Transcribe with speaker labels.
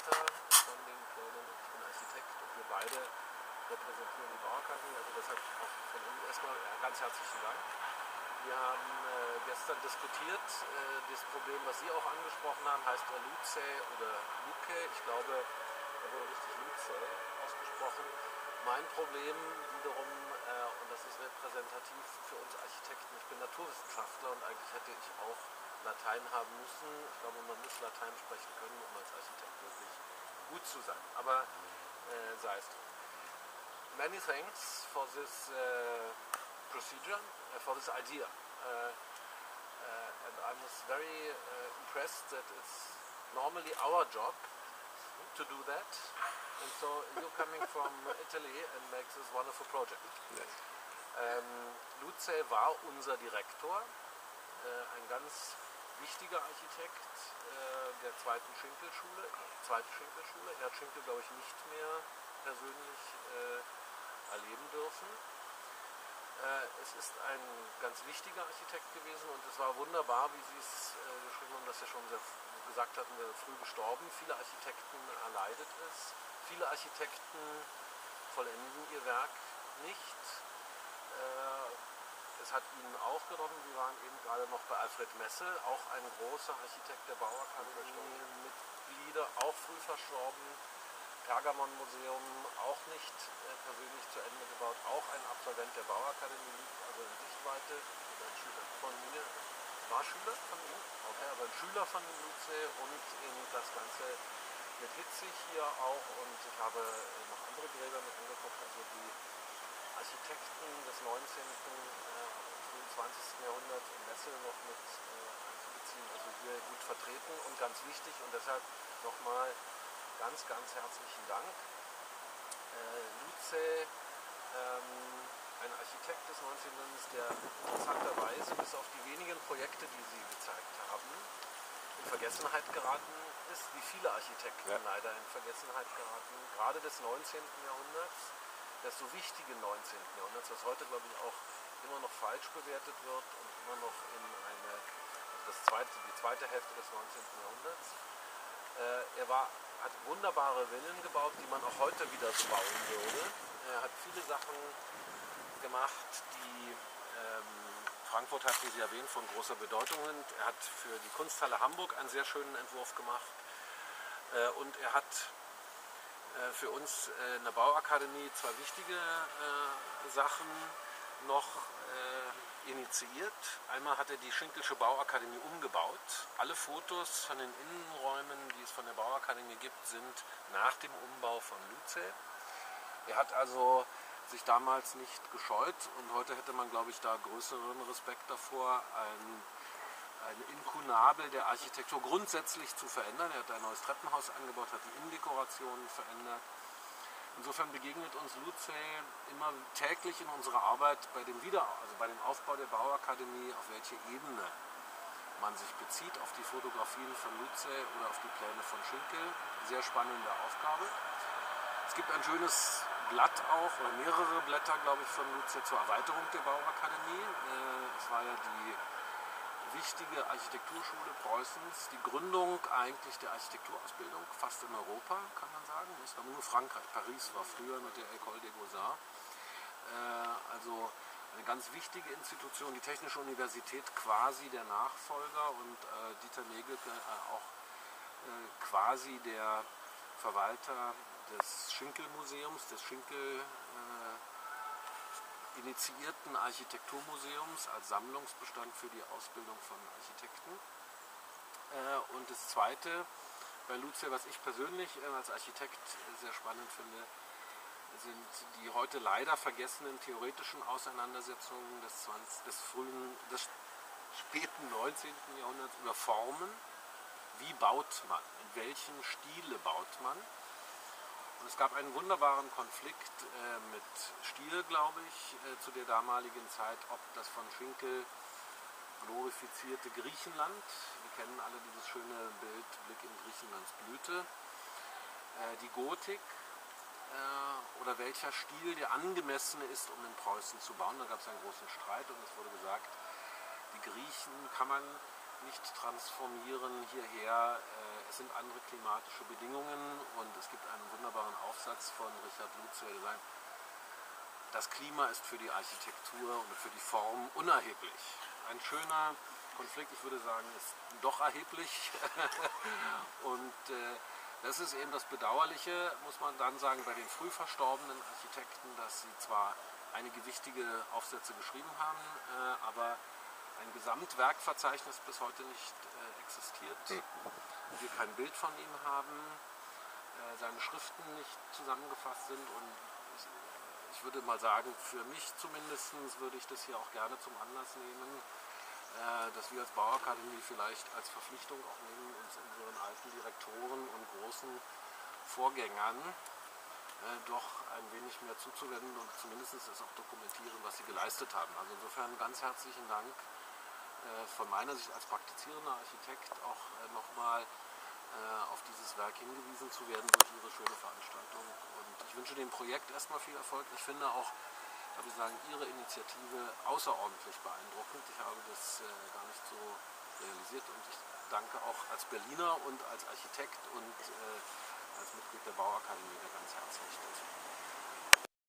Speaker 1: Bauleiter von den Plänen ich bin Architekt und wir beide repräsentieren die Bauakademie. Also deshalb auch von uns erstmal ganz herzlichen Dank. Wir haben äh, gestern diskutiert, äh, das Problem, was Sie auch angesprochen haben, heißt er Luce oder Luke. Ich glaube, da wurde richtig Luce ausgesprochen. Mein Problem wiederum, äh, und das ist repräsentativ für uns Architekten, ich bin Naturwissenschaftler und eigentlich hätte ich auch Latein haben müssen. Ich glaube, man muss Latein sprechen können, um als Architekt wirklich gut zu sein. Aber äh, sei es drum. Many thanks for this uh, procedure, uh, for this idea. Uh, and I was very impressed that it's normally our job to do that. And so you're coming from Italy and make this wonderful project.
Speaker 2: Yes.
Speaker 1: Ähm, Luce war unser Direktor, ein ganz wichtiger Architekt äh, der zweiten Schinkelschule, zweite Schinkelschule. Er hat Schinkel, glaube ich, nicht mehr persönlich äh, erleben dürfen. Äh, es ist ein ganz wichtiger Architekt gewesen und es war wunderbar, wie Sie es äh, geschrieben haben, dass er schon sehr gesagt hatten, sehr früh gestorben. Viele Architekten erleidet es. Viele Architekten vollenden ihr Werk nicht. Es hat ihn auch getroffen. Sie waren eben gerade noch bei Alfred Messel, auch ein großer Architekt der Bauakademie, Mitglieder, auch früh verstorben. Pergamon-Museum auch nicht äh, persönlich zu Ende gebaut, auch ein Absolvent der Bauakademie also in Sichtweite, oder ein Schüler von mir, war Schüler von ihm, okay, aber ein Schüler von Luce und eben das Ganze mit Hitzig hier auch. Und ich habe äh, noch andere Gräber mit angeguckt, also die Architekten des 19. Äh, frühen 20. Jahrhunderts in Messel noch mit äh, einzubeziehen, also hier gut vertreten und ganz wichtig und deshalb nochmal ganz, ganz herzlichen Dank. Äh, Luce, ähm, ein Architekt des 19. der interessanterweise bis auf die wenigen Projekte, die Sie gezeigt haben, in Vergessenheit geraten ist, wie viele Architekten
Speaker 2: Ja.
Speaker 1: leider in Vergessenheit geraten, gerade des 19. Jahrhunderts, des so wichtigen 19. Jahrhunderts, was heute, glaube ich, auch immer noch falsch bewertet wird und immer noch in eine, das zweite, die zweite Hälfte des 19. Jahrhunderts. Äh, er war, hat wunderbare Villen gebaut, die man auch heute wieder so bauen würde. Er hat viele Sachen gemacht, die ähm, Frankfurt hat, wie Sie erwähnt, von großer Bedeutung sind. Er hat für die Kunsthalle Hamburg einen sehr schönen Entwurf gemacht. Äh, und er hat für uns äh, in der Bauakademie zwei wichtige äh, Sachen noch äh, initiiert. Einmal hat er die Schinkelsche Bauakademie umgebaut. Alle Fotos von den Innenräumen, die es von der Bauakademie gibt, sind nach dem Umbau von Luce. Er hat also sich damals nicht gescheut und heute hätte man, glaube ich, da größeren Respekt davor, ein, ein Inkunabel der Architektur grundsätzlich zu verändern. Er hat ein neues Treppenhaus angebaut, hat die Innendekorationen verändert. Insofern begegnet uns Luce immer täglich in unserer Arbeit bei dem Wieder, also bei dem Aufbau der Bauakademie, auf welche Ebene man sich bezieht, auf die Fotografien von Luce oder auf die Pläne von Schinkel. Sehr spannende Aufgabe. Es gibt ein schönes Blatt auch, oder mehrere Blätter, glaube ich, von Luce zur Erweiterung der Bauakademie. Äh, Es war ja die wichtige Architekturschule Preußens, die Gründung eigentlich der Architekturausbildung, fast in Europa, kann man sagen. Es war nur Frankreich. Paris war früher mit der École des Beaux-Arts. Äh, Also eine ganz wichtige Institution, die Technische Universität quasi der Nachfolger und äh, Dieter Nägelke äh, auch quasi der Verwalter des Schinkelmuseums, des Schinkel äh, initiierten Architekturmuseums als Sammlungsbestand für die Ausbildung von Architekten. Äh, und das Zweite bei Lucia, was ich persönlich äh, als Architekt sehr spannend finde, sind die heute leider vergessenen theoretischen Auseinandersetzungen des, 20, des frühen, des späten 19. Jahrhunderts über Formen. Wie baut man? In welchem Stile baut man? Und es gab einen wunderbaren Konflikt äh, mit Stil, glaube ich, äh, zu der damaligen Zeit, ob das von Schinkel glorifizierte Griechenland, wir kennen alle dieses schöne Bild Blick in Griechenlands Blüte, äh, die Gotik äh, oder welcher Stil der angemessene ist, um in Preußen zu bauen. Da gab es einen großen Streit und es wurde gesagt, die Griechen kann man nicht transformieren hierher. Äh, es sind andere klimatische Bedingungen und es gibt einen wunderbaren Aufsatz von Richard Lutz, der sagt, das Klima ist für die Architektur und für die Form unerheblich. Ein schöner Konflikt, ich würde sagen, ist doch erheblich. und äh, das ist eben das Bedauerliche, muss man dann sagen, bei den früh verstorbenen Architekten, dass sie zwar einige wichtige Aufsätze geschrieben haben, äh, aber ein Gesamtwerkverzeichnis bis heute nicht äh, existiert. Hm. Wir kein Bild von ihm haben, äh, seine Schriften nicht zusammengefasst sind und ich würde mal sagen, für mich zumindest würde ich das hier auch gerne zum Anlass nehmen, äh, dass wir als Bauakademie vielleicht als Verpflichtung auch nehmen, uns unseren alten Direktoren und großen Vorgängern äh, doch ein wenig mehr zuzuwenden und zumindest das auch dokumentieren, was sie geleistet haben. Also insofern ganz herzlichen Dank äh, von meiner Sicht als praktizierender Architekt auch nochmal auf dieses Werk hingewiesen zu werden durch Ihre schöne Veranstaltung. Und ich wünsche dem Projekt erstmal viel Erfolg. Ich finde auch, darf ich sagen, Ihre Initiative außerordentlich beeindruckend. Ich habe das äh, gar nicht so realisiert und ich danke auch als Berliner und als Architekt und äh, als Mitglied der Bauakademie ganz herzlich dazu.